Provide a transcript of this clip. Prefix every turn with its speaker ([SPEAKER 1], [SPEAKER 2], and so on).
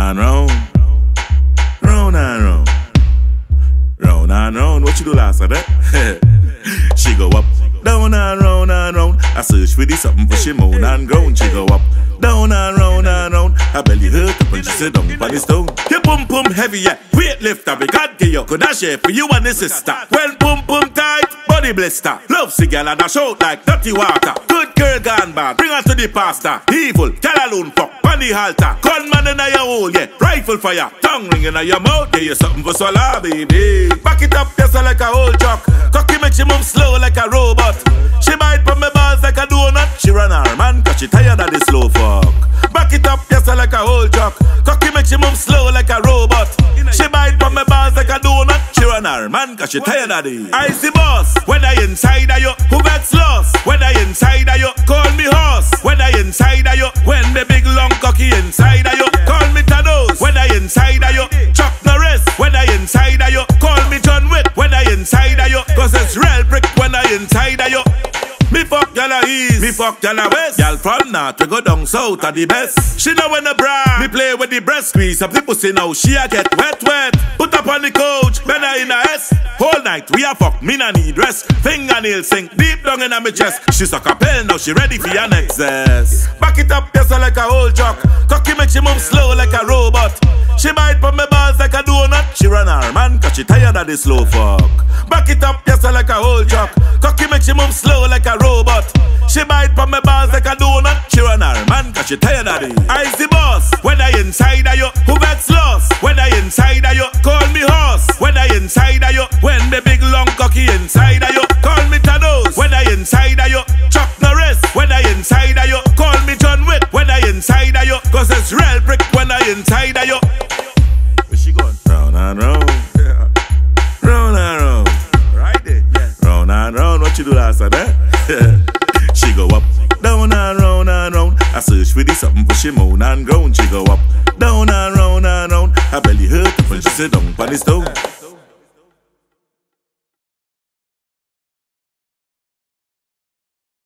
[SPEAKER 1] and round, round and round, round and round. What you do last that? she go up, down and round and round. I search for the something for she moan and ground. She go up, down and round and round. Her belly hurt up when she sit down on the stone. Your boom boom heavy, yeah. Weight lifter, we can't get you. Could I share for you and the sister? When boom boom tight, body blister. Love cigar and a shout like dirty water. Girl gone bad, bring her to the pastor. Evil, tell alone fuck, on the halter. Gunman in your hole, yeah. Rifle fire, tongue ringing in your mouth. Yeah, you something for swallow, baby. Back it up, yes, like a old truck. Cocky make she move slow like a robot. She bite from my balls like a donut. She run her man, cause she tired of the slow fuck. Back it up, yes, like a old truck. Cocky make she move slow like a robot. She bite from my balls like a donut. She run her man, cause she tired of the icy boss. When I inside of you, who gets brick when I inside of you. Me fuck gyal a east, me fuck gyal a west. Gyal from north, we go down south are the best. She know when the bra, me play with the breast squeeze. Some people say now she a get wet wet. Put up on the couch, better in a S. Whole night we a fuck, me nah need rest. Fingernail sink deep down in my chest. She suck a pill, now she ready for your next. Back it up, yes like a whole truck. Cocky make she move slow like a robot. She bite from my balls like a donut. She run her man, cause she tired of the slow fuck. Back it up, yes like a whole truck. Cocky make she move slow like a robot. She bite from my balls like a donut. She run her man, cause she tired of the icy boss. When I inside of you, who gets lost? When I inside of you, call me horse. When I inside of you, when the big long cocky inside of you, you do last of that? she go up, down and round and round. I search for the something for she moan and groan. She go up, down and round and round. Her belly hurt when she sit down on the stone.